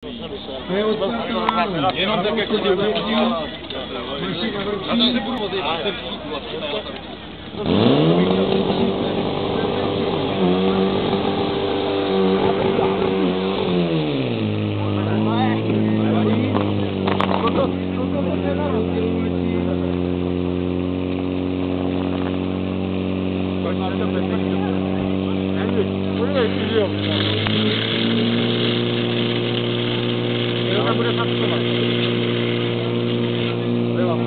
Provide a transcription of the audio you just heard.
To je odpracované. Jenom tak jako dělám. Naši Já to se budu ozývat, jsem všichni vlastně. これはかっこいいこれは。